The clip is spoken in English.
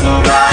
survive.